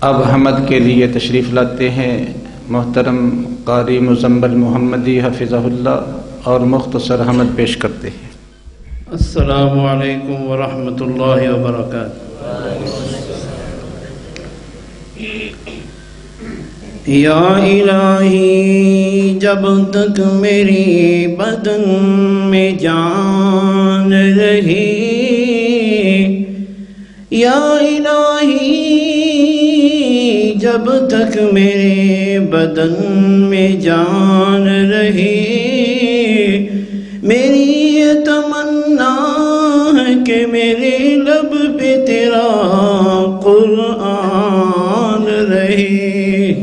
اب حمد کے لیے تشریف لاتے ہیں محترم قاری مزمل محمدی حفظہ اللہ اور مختصر حمد پیش کرتے ہیں۔ السلام علیکم ورحمۃ اللہ وبرکاتہ۔ یا الہی، جب تک میری بدن میں جان رہی، یا الہی جب تک میرے بدن میں جان رہی، میری یہ تمنا ہے کہ میرے لب پہ تیرا قرآن رہے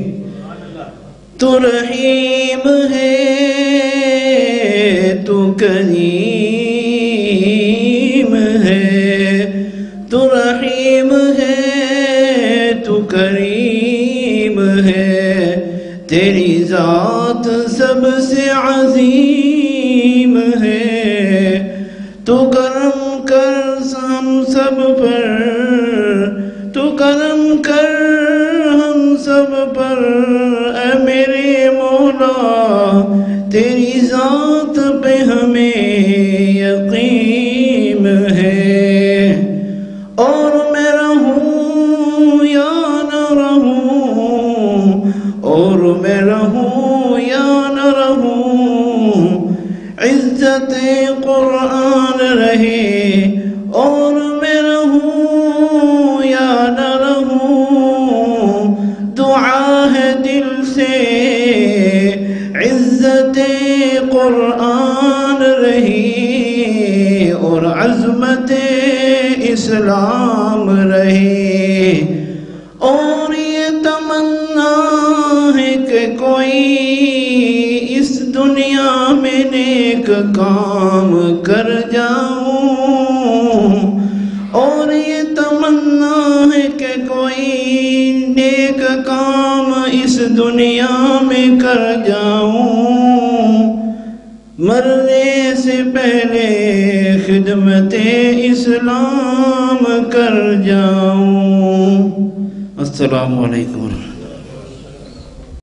تو رحیم ہے، تو کریم ہے، تو رحیم ہے۔ کریم ہے۔ تیری ذات سب سے عظیم ہے۔ تو کرم کر ہم سب پر۔ تو کرم کر ہم سب پر۔ اے میرے مولا، تیری ذات پہ ہمیں یقین ہے۔ اور میں رہوں یا نہ رہوں عزت قرآن رہے اور میں رہوں یا نہ رہوں دعا ہے دل سے عزت قرآن رہی اور عظمت اسلام رہے اور کوئی اس دنیا میں نیک کام کر جاؤں۔ اور یہ تمنا ہے کہ کوئی نیک کام اس دنیا میں کر جاؤں۔ مرنے سے پہلے خدمت اسلام کر جاؤں۔ السلام علیکم۔ ورحمۃ